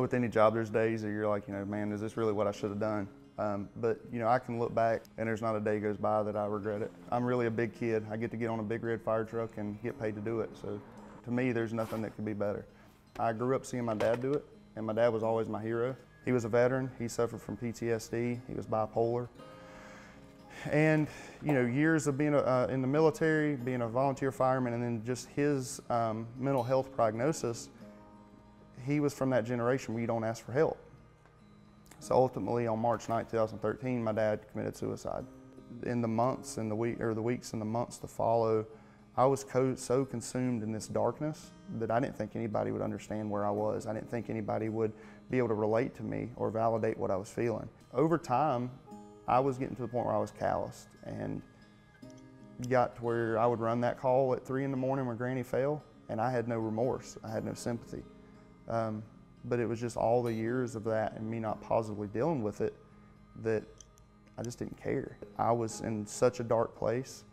With any job, there's days that you're like, you know, man, is this really what I should have done? Um, but you know, I can look back and there's not a day goes by that I regret it. I'm really a big kid. I get to get on a big red fire truck and get paid to do it. So to me, there's nothing that could be better. I grew up seeing my dad do it, and my dad was always my hero. He was a veteran. He suffered from PTSD. He was bipolar. And you know, years of being uh, in the military, being a volunteer fireman, and then just his um, mental health prognosis, he was from that generation where you don't ask for help. So ultimately, on March 9, 2013, my dad committed suicide. In the months and the week, or the weeks and the months to follow, I was co so consumed in this darkness that I didn't think anybody would understand where I was. I didn't think anybody would be able to relate to me or validate what I was feeling. Over time, I was getting to the point where I was calloused and got to where I would run that call at three in the morning when Granny fell, and I had no remorse. I had no sympathy. Um, but it was just all the years of that and me not positively dealing with it that I just didn't care. I was in such a dark place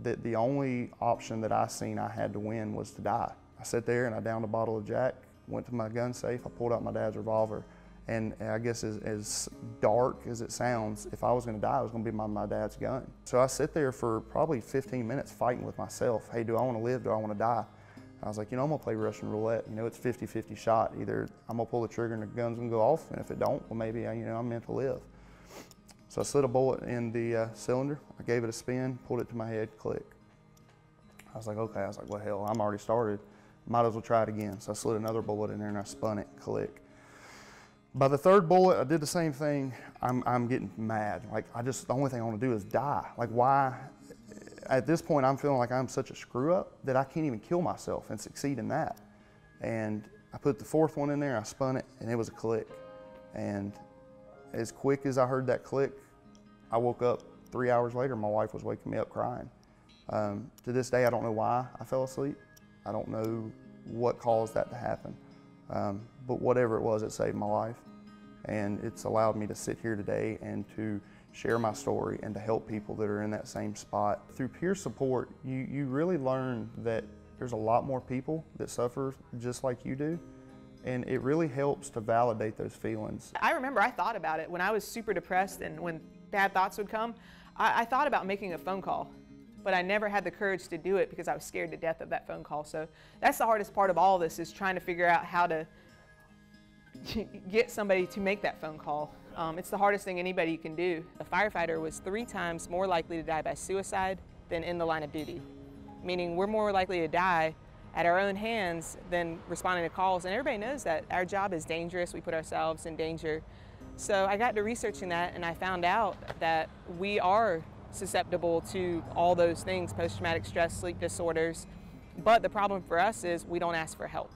that the only option that I seen I had to win was to die. I sat there and I downed a bottle of Jack, went to my gun safe, I pulled out my dad's revolver, and I guess as, as dark as it sounds, if I was gonna die, it was gonna be my, my dad's gun. So I sit there for probably 15 minutes fighting with myself. Hey, do I wanna live, do I wanna die? I was like, you know, I'm gonna play Russian roulette. You know, it's 50-50 shot. Either I'm gonna pull the trigger and the gun's gonna go off, and if it don't, well, maybe I, you know, I'm meant to live. So I slid a bullet in the uh, cylinder. I gave it a spin, pulled it to my head, click. I was like, okay. I was like, well, hell, I'm already started. Might as well try it again. So I slid another bullet in there and I spun it, click. By the third bullet, I did the same thing. I'm, I'm getting mad. Like, I just, the only thing I want to do is die. Like, why? At this point, I'm feeling like I'm such a screw up that I can't even kill myself and succeed in that. And I put the fourth one in there, I spun it, and it was a click. And as quick as I heard that click, I woke up three hours later, my wife was waking me up crying. Um, to this day, I don't know why I fell asleep. I don't know what caused that to happen. Um, but whatever it was, it saved my life. And it's allowed me to sit here today and to share my story and to help people that are in that same spot. Through peer support, you, you really learn that there's a lot more people that suffer just like you do. And it really helps to validate those feelings. I remember I thought about it when I was super depressed and when bad thoughts would come. I, I thought about making a phone call but I never had the courage to do it because I was scared to death of that phone call. So that's the hardest part of all this is trying to figure out how to get somebody to make that phone call. Um, it's the hardest thing anybody can do. A firefighter was three times more likely to die by suicide than in the line of duty, meaning we're more likely to die at our own hands than responding to calls. And everybody knows that our job is dangerous. We put ourselves in danger. So I got to researching that and I found out that we are susceptible to all those things, post-traumatic stress, sleep disorders. But the problem for us is we don't ask for help.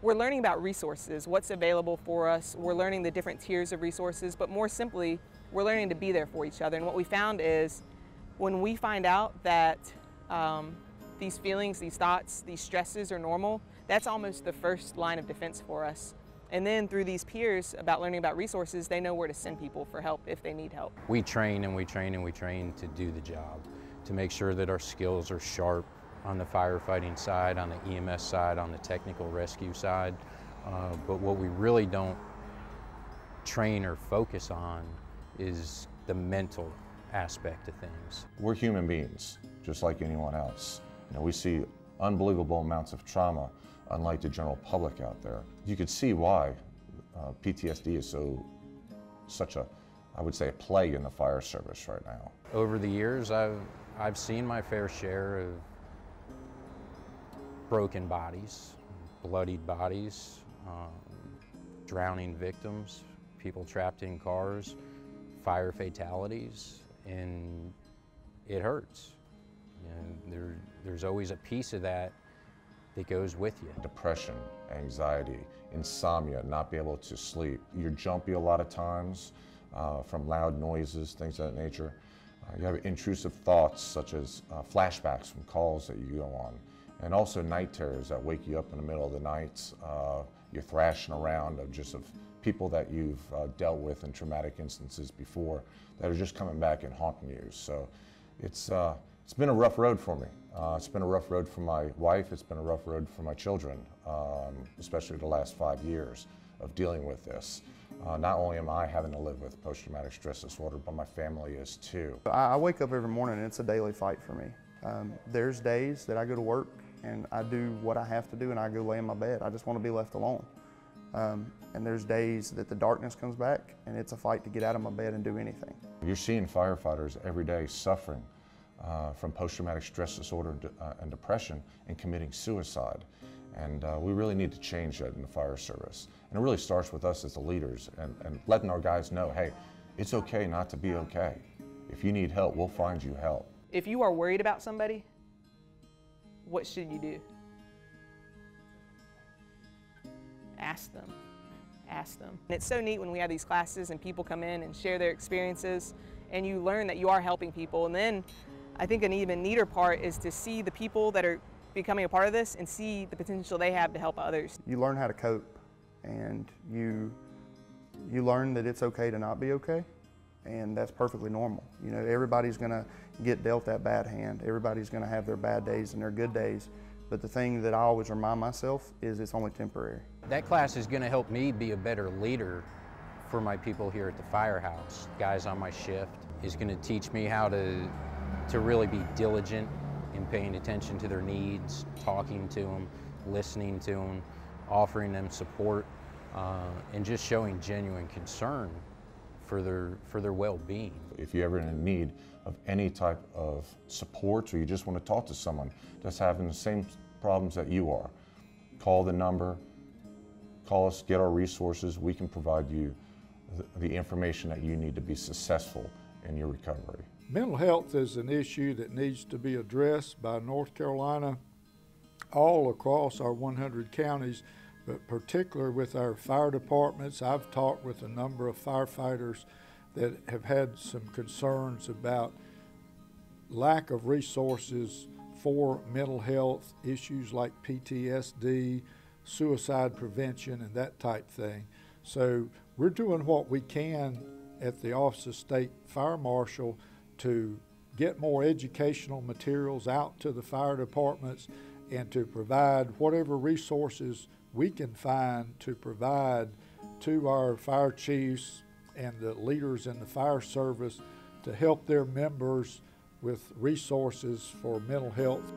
We're learning about resources, what's available for us. We're learning the different tiers of resources, but more simply, we're learning to be there for each other. And what we found is when we find out that um, these feelings, these thoughts, these stresses are normal, that's almost the first line of defense for us. And then through these peers about learning about resources, they know where to send people for help if they need help. We train and we train and we train to do the job, to make sure that our skills are sharp on the firefighting side, on the EMS side, on the technical rescue side. Uh, but what we really don't train or focus on is the mental aspect of things. We're human beings, just like anyone else. You know, we see unbelievable amounts of trauma unlike the general public out there. You could see why uh, PTSD is so, such a, I would say, a plague in the fire service right now. Over the years, I've, I've seen my fair share of broken bodies, bloodied bodies, um, drowning victims, people trapped in cars, fire fatalities, and it hurts. And there, there's always a piece of that that goes with you. Depression, anxiety, insomnia, not be able to sleep. You're jumpy a lot of times uh, from loud noises, things of that nature. Uh, you have intrusive thoughts such as uh, flashbacks from calls that you go on. And also night terrors that wake you up in the middle of the night. Uh, you're thrashing around of just of people that you've uh, dealt with in traumatic instances before that are just coming back and haunting you. So it's, uh, it's been a rough road for me. Uh, it's been a rough road for my wife. It's been a rough road for my children, um, especially the last five years. of dealing with this. Uh, not only am I having to live with post-traumatic stress disorder, but my family is too. I, wake up every morning and it's a daily fight for me. Um, there's days that I go to work and I do what I have to do and I go lay in my bed. I just want to be left alone. Um, and there's days that the darkness comes back and it's a fight to get out of my bed and do anything. You're seeing firefighters every day suffering uh, from post-traumatic stress disorder and, uh, and depression and committing suicide. And uh, we really need to change that in the fire service. And it really starts with us as the leaders and, and letting our guys know, hey, it's okay not to be okay. If you need help, we'll find you help. If you are worried about somebody, what should you do? Ask them. Ask them. And it's so neat when we have these classes and people come in and share their experiences and you learn that you are helping people. And then I think an even neater part is to see the people that are becoming a part of this and see the potential they have to help others. You learn how to cope and you, you learn that it's okay to not be okay and that's perfectly normal. You know, everybody's gonna get dealt that bad hand. Everybody's gonna have their bad days and their good days. But the thing that I always remind myself is it's only temporary. That class is going to help me be a better leader for my people here at the firehouse. Guys on my shift is going to teach me how to to really be diligent in paying attention to their needs, talking to them, listening to them, offering them support, uh, and just showing genuine concern for their for their well-being. If you're ever in need of any type of support or you just want to talk to someone that's having the same problems that you are, call the number, call us, get our resources. We can provide you the, the information that you need to be successful in your recovery. Mental health is an issue that needs to be addressed by North Carolina all across our 100 counties but particular with our fire departments. I've talked with a number of firefighters that have had some concerns about lack of resources for mental health issues like PTSD, suicide prevention, and that type thing. So we're doing what we can at the Office of State Fire Marshal to get more educational materials out to the fire departments and to provide whatever resources we can find to provide to our fire chiefs and the leaders in the fire service to help their members with resources for mental health.